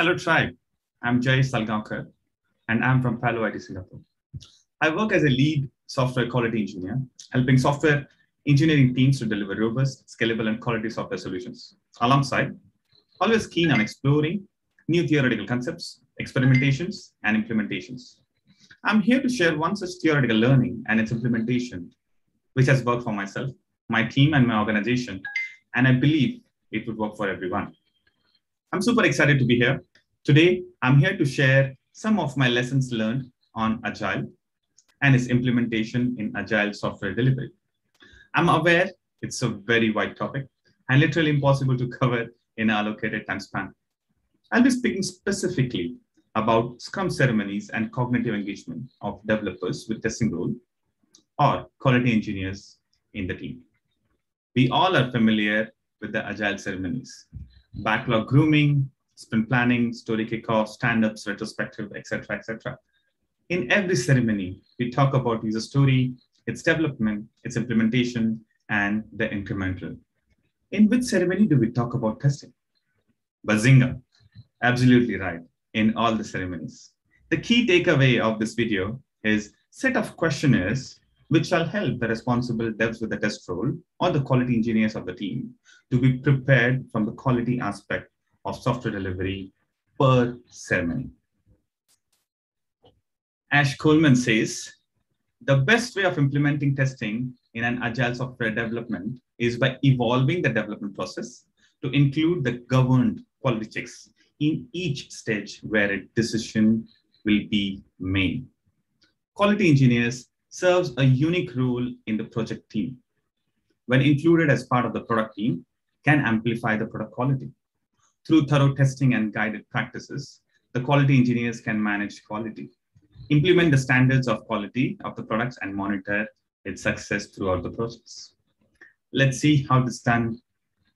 Hello, Tribe. I'm Jay Salgaonkar, and I'm from Palo IT, Singapore. I work as a lead software quality engineer, helping software engineering teams to deliver robust, scalable, and quality software solutions. Alongside, always keen on exploring new theoretical concepts, experimentations, and implementations. I'm here to share one such theoretical learning and its implementation, which has worked for myself, my team, and my organization, and I believe it would work for everyone. I'm super excited to be here. Today, I'm here to share some of my lessons learned on Agile and its implementation in Agile software delivery. I'm aware it's a very wide topic and literally impossible to cover in an allocated time span. I'll be speaking specifically about Scrum ceremonies and cognitive engagement of developers with testing role or quality engineers in the team. We all are familiar with the Agile ceremonies, backlog grooming, sprint planning, story kickoff, stand-ups, retrospective, etc., etc. In every ceremony, we talk about user story, its development, its implementation, and the incremental. In which ceremony do we talk about testing? Bazinga, absolutely right, in all the ceremonies. The key takeaway of this video is set of questionnaires which shall help the responsible devs with the test role or the quality engineers of the team to be prepared from the quality aspect of software delivery per ceremony. Ash Coleman says, the best way of implementing testing in an agile software development is by evolving the development process to include the governed quality checks in each stage where a decision will be made. Quality engineers serves a unique role in the project team. When included as part of the product team, can amplify the product quality. Through thorough testing and guided practices, the quality engineers can manage quality, implement the standards of quality of the products and monitor its success throughout the process. Let's see how this done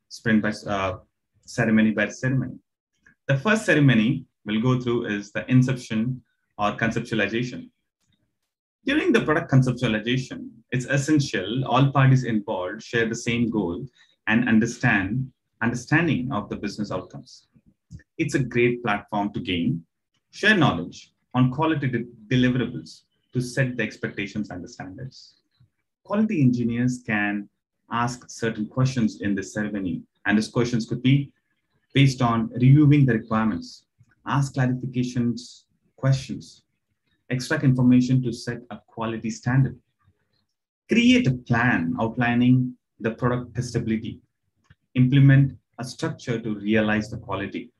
sprint by uh, ceremony by ceremony. The first ceremony we'll go through is the inception or conceptualization. During the product conceptualization, it's essential all parties involved share the same goal and understand understanding of the business outcomes. It's a great platform to gain, share knowledge on quality de deliverables to set the expectations and the standards. Quality engineers can ask certain questions in this ceremony, and these questions could be based on reviewing the requirements, ask clarifications, questions, extract information to set a quality standard, create a plan outlining the product testability, implement a structure to realize the quality.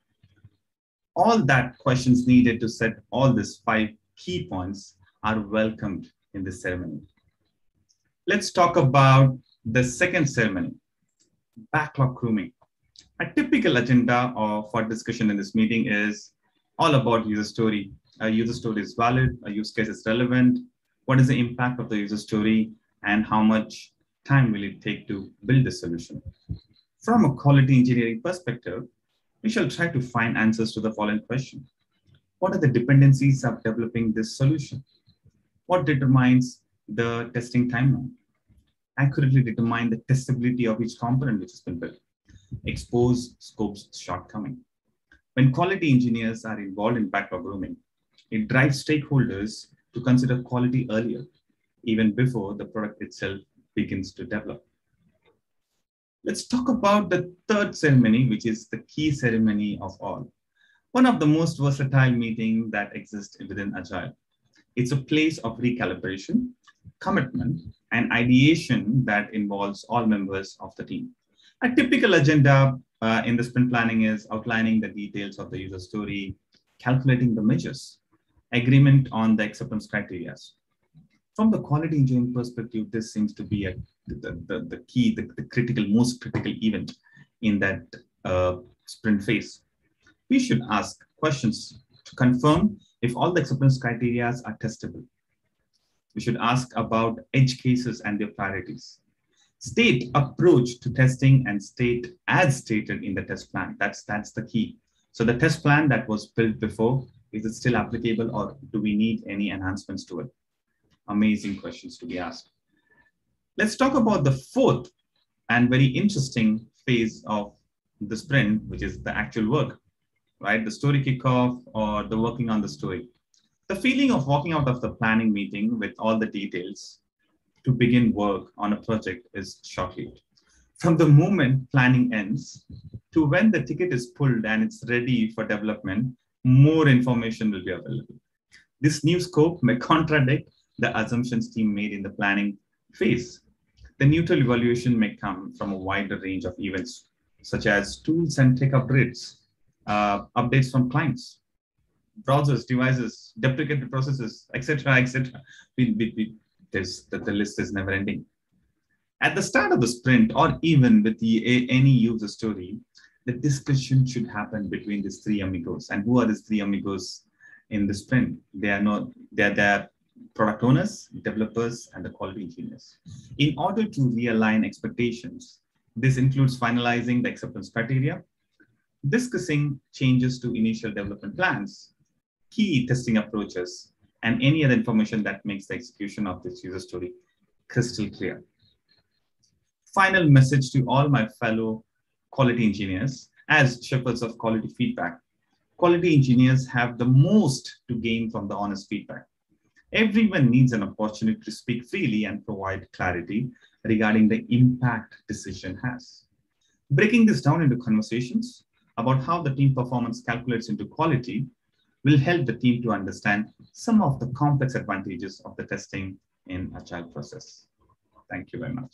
All that questions needed to set all these five key points are welcomed in this ceremony. Let's talk about the second ceremony, backlog grooming. A typical agenda of, for discussion in this meeting is all about user story. A user story is valid, a use case is relevant, what is the impact of the user story, and how much time will it take to build the solution? From a quality engineering perspective, we shall try to find answers to the following question. What are the dependencies of developing this solution? What determines the testing timeline? Accurately determine the testability of each component which has been built. Expose scope's shortcoming. When quality engineers are involved in backlog grooming, it drives stakeholders to consider quality earlier, even before the product itself begins to develop. Let's talk about the third ceremony, which is the key ceremony of all. One of the most versatile meetings that exists within Agile. It's a place of recalibration, commitment, and ideation that involves all members of the team. A typical agenda uh, in the sprint planning is outlining the details of the user story, calculating the measures, agreement on the acceptance criteria, from the quality engineering perspective, this seems to be a, the, the, the key, the, the critical, most critical event in that uh, sprint phase. We should ask questions to confirm if all the acceptance criteria are testable. We should ask about edge cases and their priorities. State approach to testing and state as stated in the test plan. That's, that's the key. So the test plan that was built before, is it still applicable or do we need any enhancements to it? amazing questions to be asked. Let's talk about the fourth and very interesting phase of the sprint, which is the actual work. right? The story kickoff or the working on the story. The feeling of walking out of the planning meeting with all the details to begin work on a project is short-lived. From the moment planning ends to when the ticket is pulled and it's ready for development, more information will be available. This new scope may contradict the assumptions team made in the planning phase. The neutral evaluation may come from a wider range of events, such as tools and tech upgrades, uh, updates from clients, browsers, devices, deprecated processes, etc., etc. There's the, the list is never ending. At the start of the sprint, or even with the, any user story, the discussion should happen between these three amigos. And who are these three amigos in the sprint? They are not, they're, they're product owners, developers, and the quality engineers. In order to realign expectations, this includes finalizing the acceptance criteria, discussing changes to initial development plans, key testing approaches, and any other information that makes the execution of this user story crystal clear. Final message to all my fellow quality engineers as shepherds of quality feedback. Quality engineers have the most to gain from the honest feedback. Everyone needs an opportunity to speak freely and provide clarity regarding the impact decision has. Breaking this down into conversations about how the team performance calculates into quality will help the team to understand some of the complex advantages of the testing in agile process. Thank you very much.